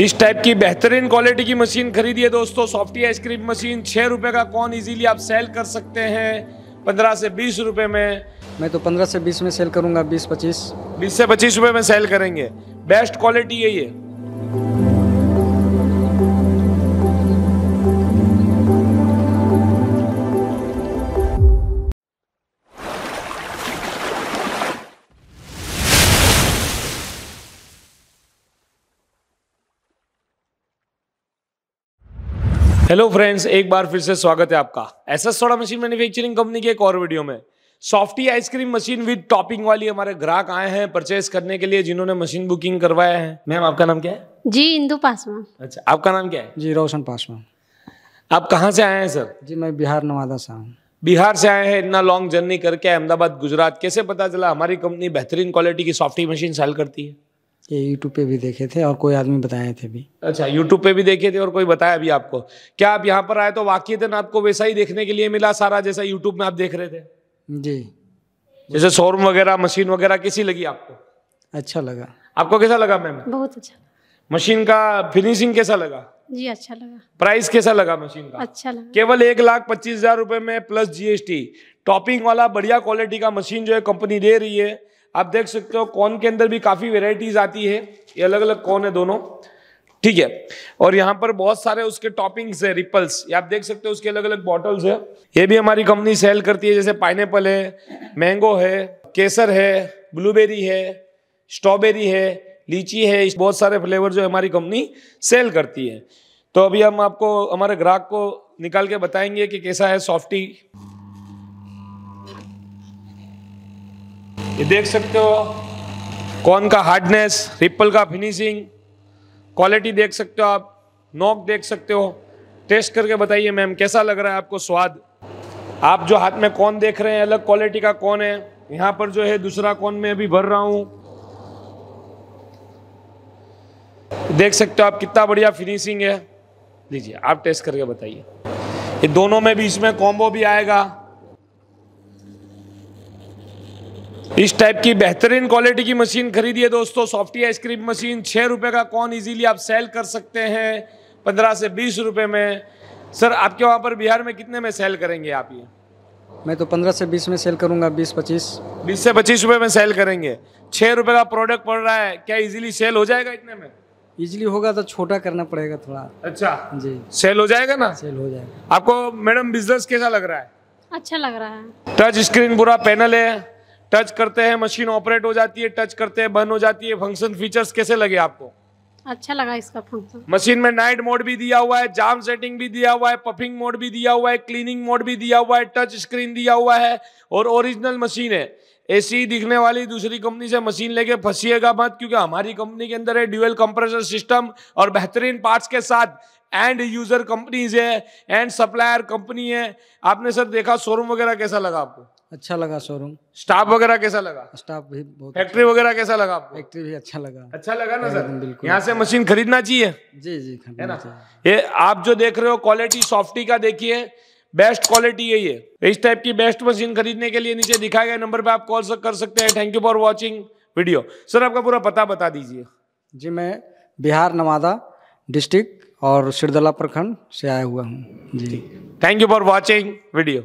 इस टाइप की बेहतरीन क्वालिटी की मशीन खरीदिए दोस्तों। सॉफ्टी आइसक्रीम मशीन छः रुपए का कौन इजीली आप सेल कर सकते हैं पंद्रह से बीस रुपए में। मैं तो पंद्रह से बीस में सेल करूँगा बीस पच्चीस। बीस से पच्चीस रुपए में सेल करेंगे। बेस्ट क्वालिटी यही है हेलो फ्रेंड्स एक बार फिर से स्वागत है आपका। S S soda machine manufacturing company के एक और वीडियो में। Softy ice cream machine with topping वाली हमारे ग्राहक आए हैं परचेस करने के लिए जिन्होंने मशीन बुकिंग करवाया है। मैम आपका नाम क्या है? जी इंदु पासवान। अच्छा आपका नाम क्या है? जी रोशन पासवान। आप कहाँ से आए हैं सर जी मैं बिहार नवादा से हूँ। बिहार से आए हैं इतना लॉन्ग जर्नी करके अहमदाबाद गुजरात। कैसे पता चला हमारी कंपनी बेहतरीन क्वालिटी की सॉफ्टी मशीन सेल करती है? ये यूट्यूब पे भी देखे थे और कोई आदमी बताए थे भी। अच्छा यूट्यूब पे भी देखे थे और कोई बताया भी आपको? क्या आप यहाँ पर आए तो वाकईतन आपको वैसा ही देखने के लिए मिला सारा जैसा यूट्यूब में आप देख रहे थे? जी। जैसे शोरूम वगैरह मशीन वगैरह कैसी लगी आपको? अच्छा लगा। आपको कैसा लगा मैम? बहुत अच्छा। मशीन का फिनिशिंग कैसा लगा? जी अच्छा लगा। प्राइस कैसा लगा मशीन का? अच्छा लगा। केवल एक लाख पच्चीस हज़ार रूपए में प्लस जीएसटी टॉपिंग वाला बढ़िया क्वालिटी का मशीन जो है कंपनी दे रही है। आप देख सकते हो कॉन के अंदर भी काफ़ी वेराइटीज आती है। ये अलग अलग कॉन है दोनों। ठीक है? और यहाँ पर बहुत सारे उसके टॉपिंग्स है रिपल्स ये आप देख सकते हो उसके अलग अलग बॉटल्स है। ये भी हमारी कंपनी सेल करती है, जैसे पाइनएप्पल है मैंगो है, केसर है ब्लूबेरी है स्ट्रॉबेरी है, लीची है बहुत सारे फ्लेवर जो हमारी कंपनी सेल करती है। तो अभी हम आपको, हमारे ग्राहक को निकाल के बताएँगे कि कैसा है सॉफ्टी ये देख सकते हो कौन का हार्डनेस रिपल का फिनिशिंग क्वालिटी देख सकते हो आप। नोक देख सकते हो। टेस्ट करके बताइए मैम कैसा लग रहा है आपको स्वाद? आप जो हाथ में कौन देख रहे हैं, अलग क्वालिटी का कौन है? यहाँ पर जो है, दूसरा कौन मैं अभी भर रहा हूँ। देख सकते हो आप, कितना बढ़िया फिनिशिंग है। लीजिए, आप टेस्ट करके बताइए। ये दोनों में भी इसमें कॉम्बो भी आएगा। इस टाइप की बेहतरीन क्वालिटी की मशीन खरीदिए दोस्तों। सॉफ्टी आइसक्रीम मशीन छः रुपये का कौन इजीली आप सेल कर सकते हैं पंद्रह से बीस रुपये में। सर आपके वहाँ पर बिहार में कितने में सेल करेंगे आप ये? मैं तो पंद्रह से बीस में सेल करूँगा बीस पच्चीस। बीस से पच्चीस रुपये में सेल करेंगे। छः रुपये का प्रोडक्ट पड़ रहा है क्या इजीली सेल हो जाएगा इतने में? इजीली होगा तो छोटा करना पड़ेगा थोड़ा। अच्छा। जी। सेल हो जाएगा ना? सेल हो जाएगा। आपको मैडम बिज़नेस कैसा लग रहा है? अच्छा लग रहा है। टच स्क्रीन पूरा पैनल है। टच करते हैं मशीन ऑपरेट हो जाती है टच करते हैं बंद हो जाती है फ़ंक्शन फीचर्स कैसे लगे आपको? अच्छा लगा इसका फ़ंक्शन। मशीन में नाइट मोड भी दिया हुआ है जाम सेटिंग भी दिया हुआ है पफिंग मोड भी दिया हुआ है क्लीनिंग मोड भी दिया हुआ है टच स्क्रीन दिया हुआ है और ओरिजिनल मशीन है। ऐसी दिखने वाली दूसरी कंपनी से मशीन लेके फंसीएगा मत क्योंकि हमारी कंपनी के अंदर है ड्यूअल कंप्रेसर सिस्टम और बेहतरीन पार्ट्स के साथ एंड यूज़र कंपनीज़ है एंड सप्लायर कंपनी है। आपने सर देखा शोरूम वगैरह कैसा लगा आपको? अच्छा लगा शोरूम स्टाफ वगैरह कैसा लगा? स्टाफ भी बहुत फैक्ट्री वगैरह कैसा लगा आपको? फैक्ट्री भी अच्छा लगा। अच्छा लगा ना सर? बिल्कुल। यहाँ से मशीन खरीदना चाहिए? जी जी है ना? ये आप जो देख रहे हो क्वालिटी सॉफ्टी का देखिए बेस्ट क्वालिटी यही है इस टाइप की बेस्ट मशीन खरीदने के लिए नीचे दिखाए गए नंबर पे आप कॉल कर सकते हैं। Thank you for watching video sir आपका पूरा पता बता दीजिए। जी मैं बिहार नवादा डिस्ट्रिक्ट और सिरदला प्रखंड से आया हुआ हूँ। जी। Thank you for watching video